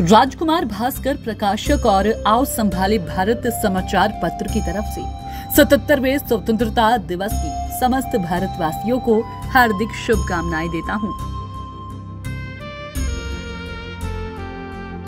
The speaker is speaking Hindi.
राजकुमार भास्कर, प्रकाशक और आओ संभाले भारत समाचार पत्र की तरफ़ से सतहत्तरवे स्वतंत्रता दिवस की समस्त भारतवासियों को हार्दिक शुभकामनाएँ देता हूँ।